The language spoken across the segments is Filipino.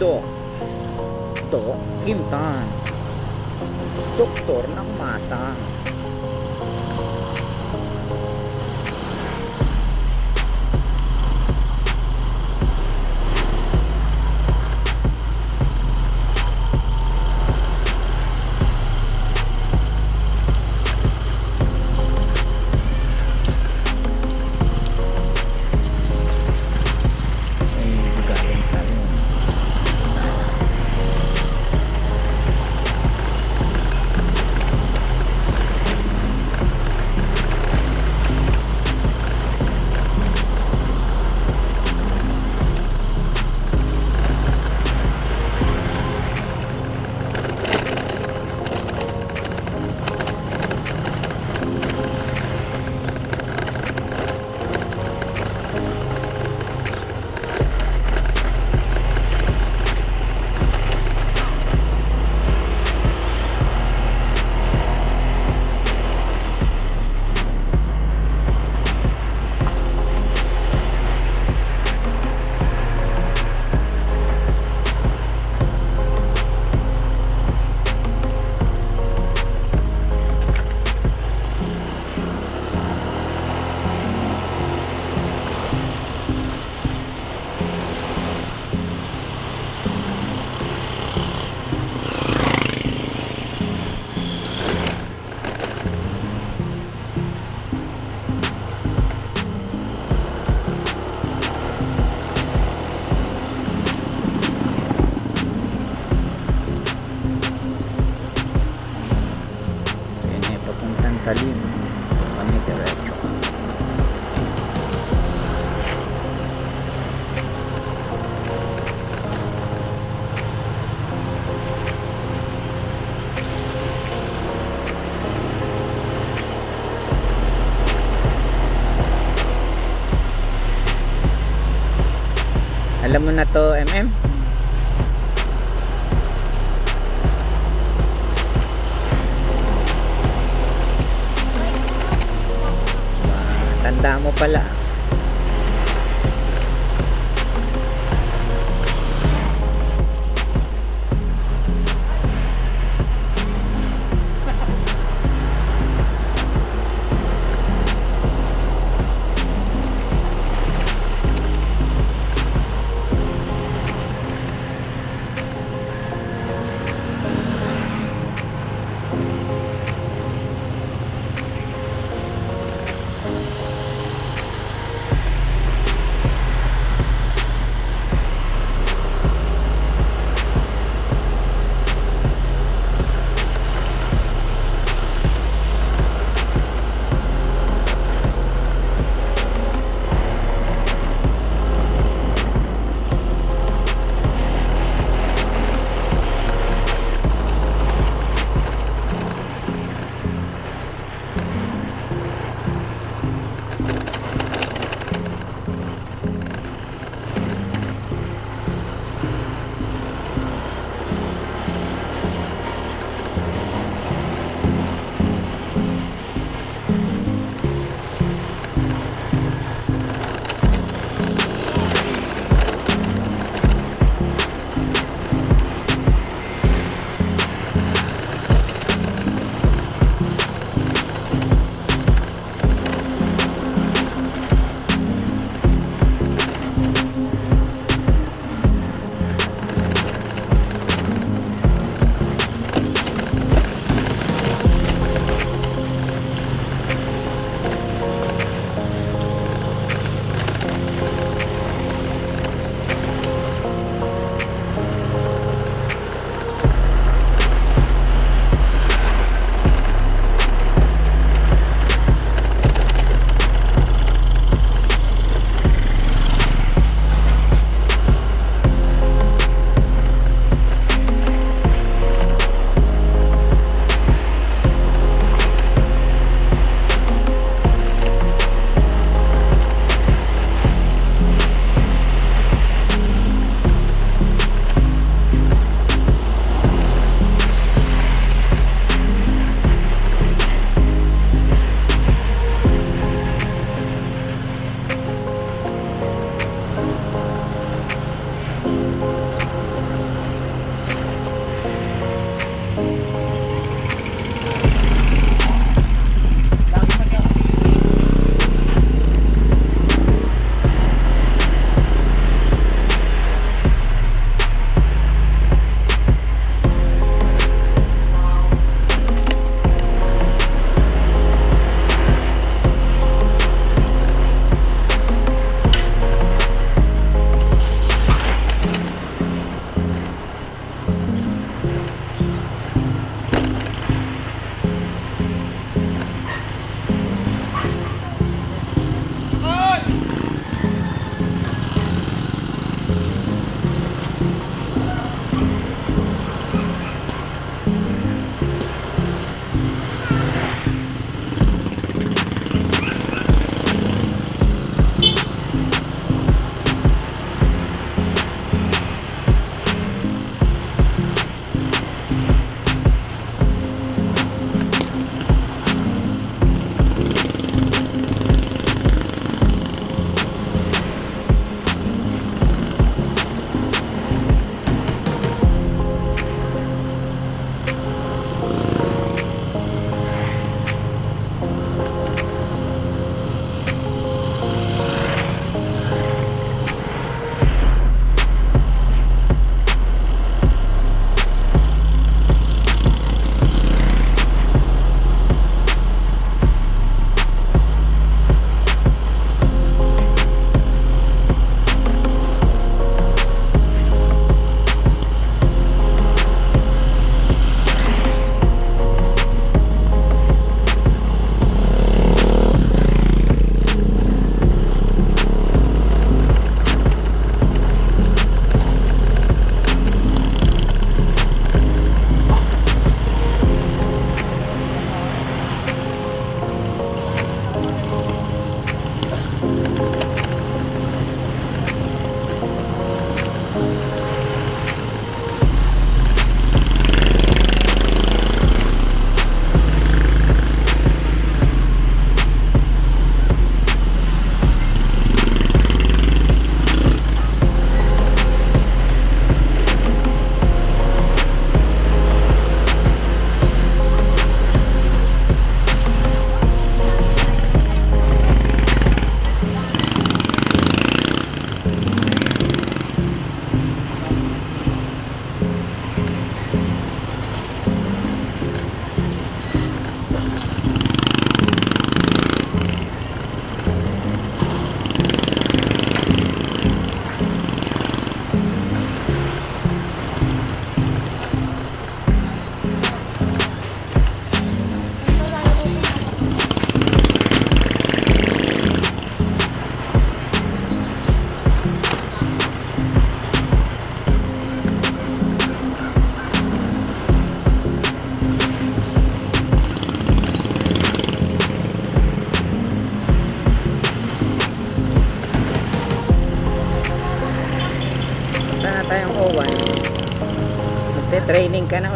Doc. Doc Kim Tan. Doktor ng masa. Kami diretso. Alam mo na to, MM? Tanda mo pala.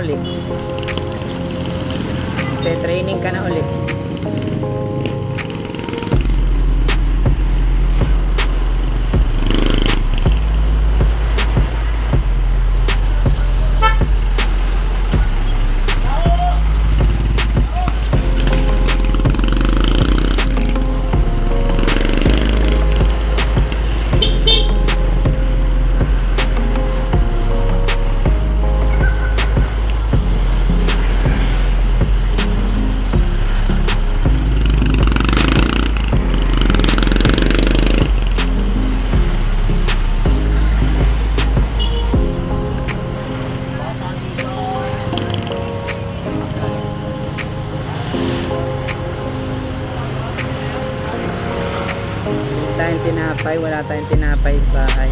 Uli. training ka na uli. Tayong tinapay, bahay.